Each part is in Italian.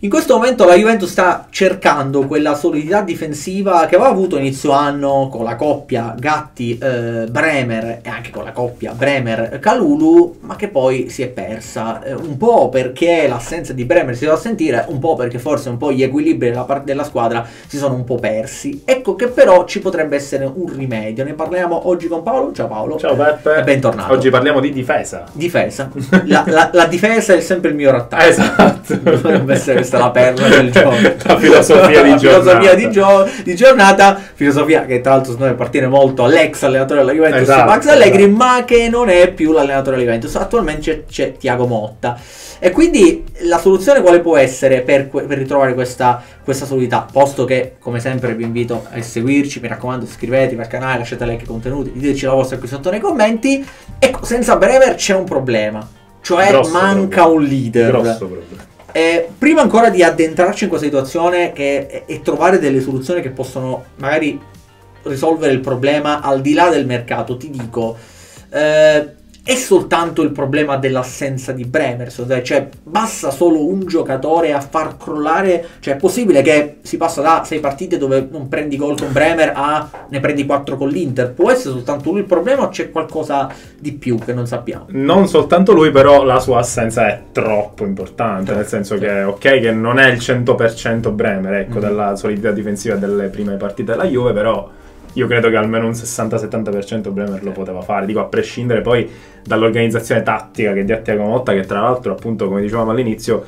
In questo momento la Juventus sta cercando quella solidità difensiva che aveva avuto inizio anno con la coppia Gatti-Bremer e anche con la coppia Bremer-Calulu, ma che poi si è persa. Eh, un po' perché l'assenza di Bremer si va a sentire, un po' perché forse un po' gli equilibri della parte della squadra si sono un po' persi. Ecco che però ci potrebbe essere un rimedio. Ne parliamo oggi con Paolo. Ciao Paolo. Ciao Peppe. E bentornato. Oggi parliamo di difesa. Difesa. La, la- la difesa è sempre il miglior attacco. Esatto. Dovrebbe essere questa la perla del giorno. La filosofia di La filosofia giornata. di, gio- di giornata. Filosofia che tra l'altro deve partire molto all'ex allenatore della Juventus, Esatto, Max Allegri, esatto. ma che non è più l'allenatore della Juventus. Attualmente c'è, c'è Tiago Motta. E quindi la soluzione quale può essere per, per ritrovare questa, questa solidità? Posto che, come sempre, vi invito a seguirci. Mi raccomando, iscrivetevi al canale, lasciate like ai contenuti, diteci la vostra qui sotto nei commenti. Ecco, senza Bremer c'è un problema. Cioè, Grosso manca problema. un leader. Grosso problema. Eh, prima ancora di addentrarci in questa situazione e, e trovare delle soluzioni che possono magari risolvere il problema al di là del mercato, ti dico, eh, è soltanto il problema dell'assenza di Bremer, secondo te? cioè basta solo un giocatore a far crollare, cioè è possibile che si passa da sei partite dove non prendi gol con Bremer a ne prendi quattro con l'Inter, può essere soltanto lui il problema o c'è qualcosa di più che non sappiamo? Non soltanto lui, però la sua assenza è troppo importante, Troppo, nel senso sì. che ok che non è il 100% Bremer, ecco, Mm. della solidità difensiva delle prime partite della Juve, però io credo che almeno un 60-70% Bremer lo poteva fare, dico a prescindere poi dall'organizzazione tattica che dia Tiago Motta, che tra l'altro appunto come dicevamo all'inizio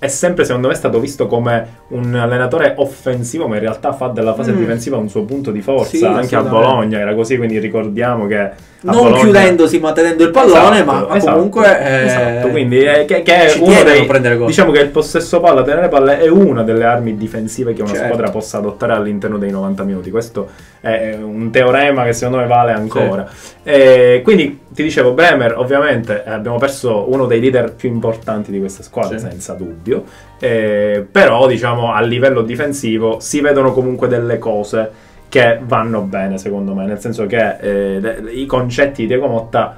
è sempre secondo me stato visto come un allenatore offensivo, ma in realtà fa della fase Mm. difensiva un suo punto di forza, Sì, anche a. Bologna era così, quindi ricordiamo che... Non Bologna- chiudendosi ma tenendo il pallone, Esatto, ma esatto, comunque... eh, esatto, quindi è, che, che è uno dei diciamo che il possesso palla, tenere palla è una delle armi difensive che una Certo. squadra possa adottare all'interno dei 90 minuti. Questo è un teorema che secondo me vale ancora. E quindi ti dicevo, Bremer, ovviamente eh, abbiamo perso uno dei leader più importanti di questa squadra, Sì. senza dubbio. Eh, però, diciamo, a livello difensivo si vedono comunque delle cose che vanno bene, secondo me. Nel senso che eh, i concetti di Diego Motta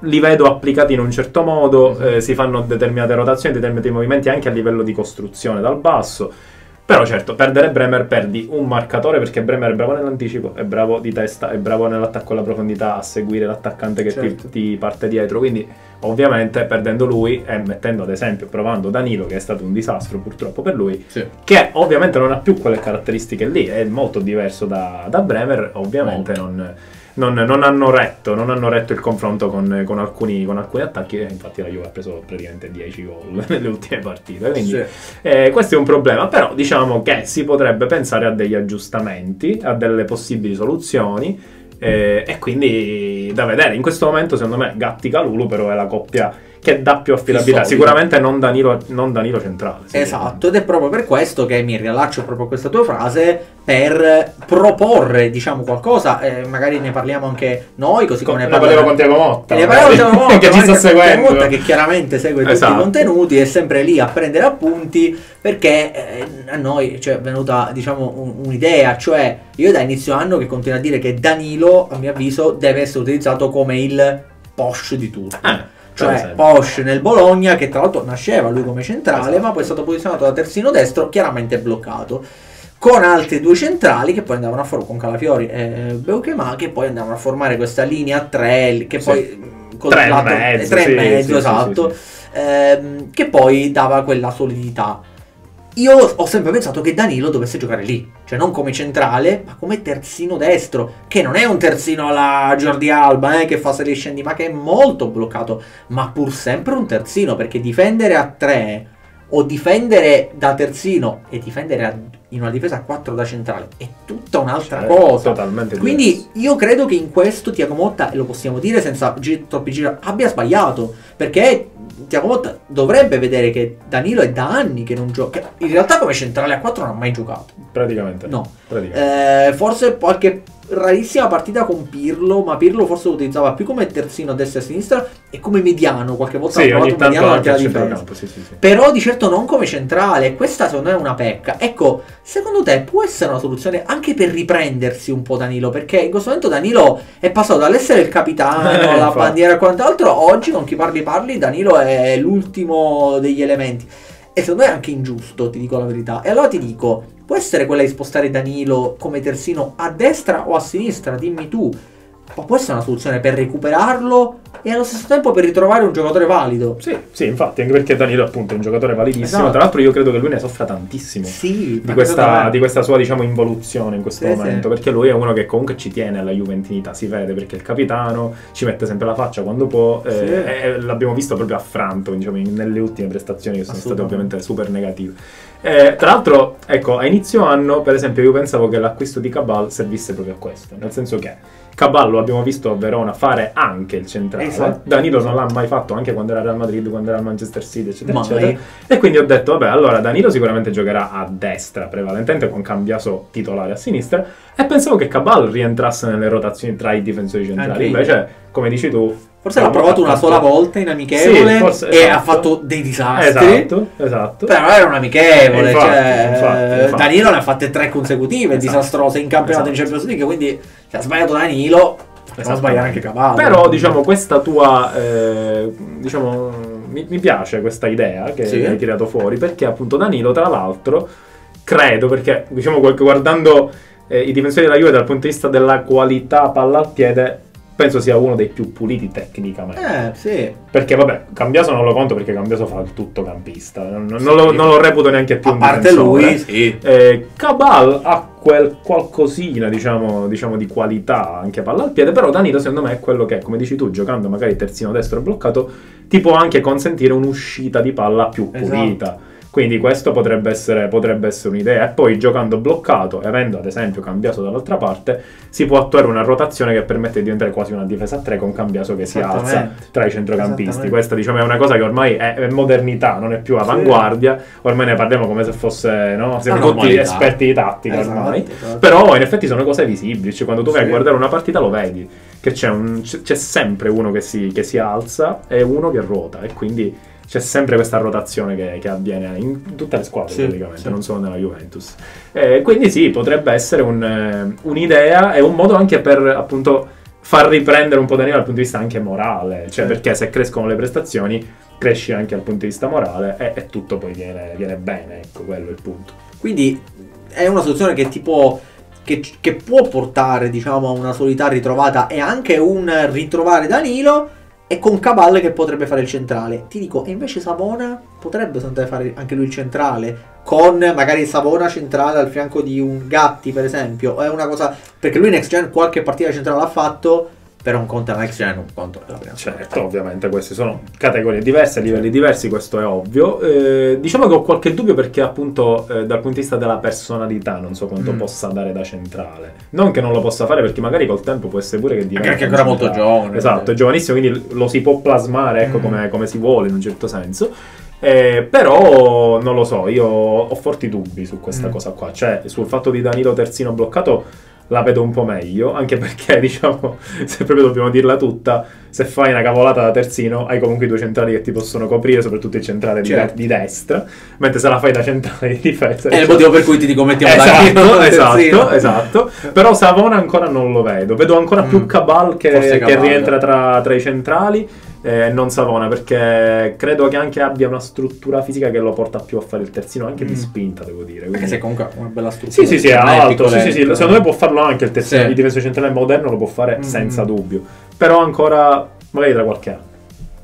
li vedo applicati in un certo modo, eh, si fanno determinate rotazioni, determinati movimenti anche a livello di costruzione dal basso. Però certo, perdere Bremer perdi un marcatore perché Bremer è bravo nell'anticipo, è bravo di testa, è bravo nell'attacco alla profondità, a seguire l'attaccante che ti- Certo. ti, parte dietro. Quindi ovviamente perdendo lui e mettendo ad esempio, provando Danilo che è stato un disastro purtroppo per lui, Sì. che ovviamente non ha più quelle caratteristiche lì, è molto diverso da, da Bremer, ovviamente Molto. non, non- non hanno retto, non hanno retto il confronto con, con alcuni, con alcuni attacchi, e infatti la Juve ha preso praticamente 10 gol nelle ultime partite, quindi Sì. eh, questo è un problema, però diciamo che si potrebbe pensare a degli aggiustamenti, a delle possibili soluzioni. eh, e quindi da vedere in questo momento secondo me Gatti Calulu però è la coppia che dà più affidabilità sicuramente non Danilo, non Danilo centrale. Esatto, ed è proprio per questo che mi riallaccio proprio a questa tua frase per proporre, diciamo, qualcosa, eh, magari ne parliamo anche noi, così come ne parliamo con Tiago Motta ne parliamo con Tiago Motta, che ci sta seguendo Motta, che chiaramente segue tutti Esatto. i contenuti, è sempre lì a prendere appunti, perché eh, a noi cioè, è venuta, diciamo, un- un'idea, cioè io da inizio anno che continuo a dire che Danilo, a mio avviso, deve essere utilizzato come il Porsche di tutti. Eh, per Cioè. Porsche nel Bologna, che tra l'altro nasceva lui come centrale, Esatto. ma poi è stato posizionato da terzino destro, chiaramente bloccato. Con altri due centrali che poi andavano a formare con Calafiori e Beuchema, che poi andavano a formare questa linea 3, che Sì. poi col Tre lato- mezzo, tre e sì, mezzo, sì, esatto, ehm, che poi dava quella solidità. Io ho sempre pensato che Danilo dovesse giocare lì, cioè non come centrale, ma come terzino destro, che non è un terzino alla Jordi Alba, eh, che fa sali e scendi, ma che è molto bloccato, ma pur sempre un terzino, perché difendere a 3 o difendere da terzino e difendere a- in una difesa a 4 da centrale è tutta un'altra Cioè, cosa. totalmente Quindi diverso. io credo che in questo Tiago Motta, e lo possiamo dire senza gi- troppi giri, abbia sbagliato. Perché Tiago Motta dovrebbe vedere che Danilo è da anni che non gioca. In realtà come centrale a 4 non ha mai giocato. praticamente No. praticamente. Eh, forse qualche rarissima partita con Pirlo, ma Pirlo forse lo utilizzava più come terzino a destra e a sinistra e come mediano. Qualche volta sì ha provato mediano anche alla difesa. sì, sì, sì. Però di certo non come centrale, questa secondo me è una pecca. Ecco, secondo te può essere una soluzione anche per riprendersi un po' Danilo? Perché in questo momento Danilo è passato dall'essere il capitano, Eh, la infatti. bandiera e quant'altro, oggi con chi parli parli Danilo è l'ultimo degli elementi. E secondo me è anche ingiusto, ti dico la verità. E allora ti dico, può essere quella di spostare Danilo come terzino a destra o a sinistra? Dimmi tu. Ma può essere una soluzione per recuperarlo e allo stesso tempo per ritrovare un giocatore valido? Sì, sì, infatti, anche perché Danilo appunto è un giocatore validissimo. Esatto. Tra l'altro io credo che lui ne soffra tantissimo. Sì, Di questa, di questa sua diciamo involuzione in questo Sì, momento sì. perché lui è uno che comunque ci tiene alla Juventinità si vede perché è il capitano ci mette sempre la faccia quando può eh, Sì. e l'abbiamo visto proprio a Franto diciamo, nelle ultime prestazioni che sono state ovviamente super negative Eh, tra l'altro ecco a inizio anno per esempio io pensavo che l'acquisto di Cabal servisse proprio a questo nel senso che Cabal lo abbiamo visto a Verona fare anche il centrale Esatto. Danilo non l'ha mai fatto anche quando era al Real Madrid quando era al Manchester City eccetera Mai. eccetera e quindi ho detto, vabbè, allora Danilo sicuramente giocherà a destra prevalentemente con Cambiaso titolare a sinistra e pensavo che Cabal rientrasse nelle rotazioni tra i difensori centrali. Invece, come dici tu, Forse l'ha provato una sola volta in amichevole Sì, forse, e esatto. ha fatto dei disastri. Esatto, esatto. Però era un amichevole, Infatti, cioè, infatti, infatti. Danilo ne ha fatte tre consecutive, Esatto. disastrose in campionato in Esatto. Champions League, quindi se ha sbagliato Danilo, può sbagliare anche Cavallo. Però, diciamo, questa tua. eh, diciamo. Mi, mi piace questa idea che Sì. hai tirato fuori perché, appunto, Danilo, tra l'altro, credo perché, diciamo, gu- guardando eh, i difensori della Juve dal punto di vista della qualità palla al piede, penso sia uno dei più puliti tecnicamente. Eh, sì. Perché, vabbè, Cambiaso non lo conto perché Cambiaso fa il tuttocampista. Non, non Sì. lo, non lo reputo neanche più A un parte difensore. lui, sì. Eh, Cabal ha quel qualcosina, diciamo, diciamo, di qualità anche palla al piede, però Danilo secondo me è quello che, come dici tu, giocando magari terzino destro bloccato, ti può anche consentire un'uscita di palla più Esatto. Quindi questo potrebbe essere, potrebbe essere un'idea. E poi giocando bloccato, e avendo ad esempio cambiato dall'altra parte, si può attuare una rotazione che permette di diventare quasi una difesa a 3 con cambiaso che si alza tra i centrocampisti. Questa diciamo è una cosa che ormai è, modernità, non è più avanguardia. Ormai ne parliamo come se fosse, no? Siamo tutti normalità. esperti di tattica Esatto, ormai. esatto. Però in effetti sono cose visibili, cioè quando tu vai Sì. a guardare una partita lo vedi, che c'è, un- c'è- c'è sempre uno che si, che si alza e uno che ruota e quindi c'è sempre questa rotazione che, che avviene in tutte le squadre Sì, praticamente, sì. non solo nella Juventus. Eh, quindi sì, potrebbe essere un, eh, un'idea e un modo anche per appunto far riprendere un po' Danilo dal punto di vista anche morale, cioè Sì. perché se crescono le prestazioni cresci anche dal punto di vista morale e, e tutto poi viene, viene bene, ecco quello è il punto. Quindi è una soluzione che ti può che, che può portare, diciamo, a una solidità ritrovata e anche un ritrovare Danilo e con Cabal che potrebbe fare il centrale. Ti dico, e invece Savona potrebbe fare anche lui il centrale con magari Savona centrale al fianco di un Gatti, per esempio. È una cosa perché lui next gen qualche partita centrale l'ha fatto, però un conto è la next gen, un conto è la prima Certo, ovviamente queste sono categorie diverse, livelli diversi, questo è ovvio. Eh, diciamo che ho qualche dubbio perché appunto eh, dal punto di vista della personalità non so quanto Mm. possa dare da centrale. Non che non lo possa fare perché magari col tempo può essere pure che diventa... un ancora molto giovane. Esatto, è giovanissimo, quindi lo si può plasmare ecco, Mm. come, come si vuole in un certo senso. Eh, però non lo so, io ho forti dubbi su questa Mm. cosa qua. Cioè, sul fatto di Danilo terzino bloccato la vedo un po' meglio, anche perché, diciamo, se proprio dobbiamo dirla tutta, se fai una cavolata da terzino hai comunque i due centrali che ti possono coprire, soprattutto il centrale di, Certo. di destra, mentre se la fai da centrale di difesa... È il motivo per cui ti dico mettiamo Esatto, Danilo esatto, terzino. esatto. Però Savona ancora non lo vedo. Vedo ancora più Mm. Cabal che, che rientra tra, tra i centrali e non Savona perché credo che anche abbia una struttura fisica che lo porta più a fare il terzino, anche di Mm. spinta, devo dire. Quindi- se comunque ha una bella struttura. Sì, sì, sì, è Non alto. Sì, sì, sì. piccoletto. Secondo me può farlo anche il terzino Sì. di difesa centrale moderno, lo può fare Mm. senza dubbio. Però ancora, magari tra qualche anno.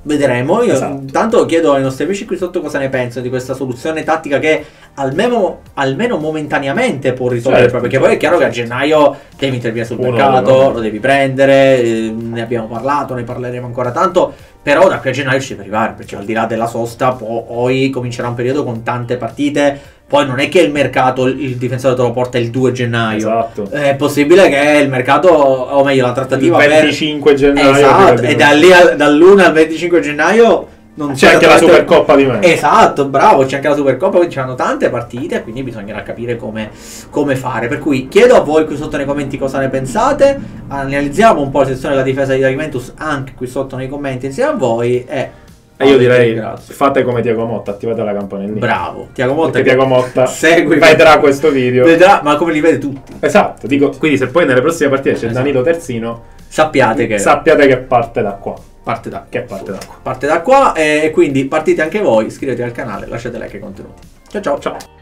Vedremo. Io Esatto. intanto chiedo ai nostri amici qui sotto cosa ne pensano di questa soluzione tattica che almeno, almeno momentaneamente può risolvere. Certo, perché poi è chiaro che a certo. gennaio devi intervenire sul Uno, mercato, uno. lo devi prendere. eh, ne abbiamo parlato, ne parleremo ancora tanto. Però da qui a gennaio ci deve arrivare. Perché al di là della sosta, po- poi comincerà un periodo con tante partite. Poi non è che il mercato, il il difensore te lo porta il 2 gennaio. Esatto. È possibile che il mercato, o meglio, la Il trattativa per 25 gennaio. Esatto, e da lì al- dall'1 al 25 gennaio non C'è anche la Supercoppa di me. Esatto, bravo, c'è anche la Supercoppa, quindi ci hanno tante partite, quindi bisognerà capire come, come fare. Per cui chiedo a voi qui sotto nei commenti cosa ne pensate, analizziamo un po' la sezione della difesa di Juventus anche qui sotto nei commenti insieme a voi e... E io direi, Grazie. fate come Tiago Motta, attivate la campanellina. Bravo, Tiago Motta Perché Tiago Motta segui vedrà questo video. vedrà, ma come li vede tutti. Esatto, dico, quindi se poi nelle prossime partite c'è Esatto. Danilo terzino, Sappiate che... sappiate che parte da qua. Parte da Che parte da qua. Parte da qua e quindi partite anche voi, iscrivetevi al canale, lasciate like ai contenuti. Ciao ciao. Ciao.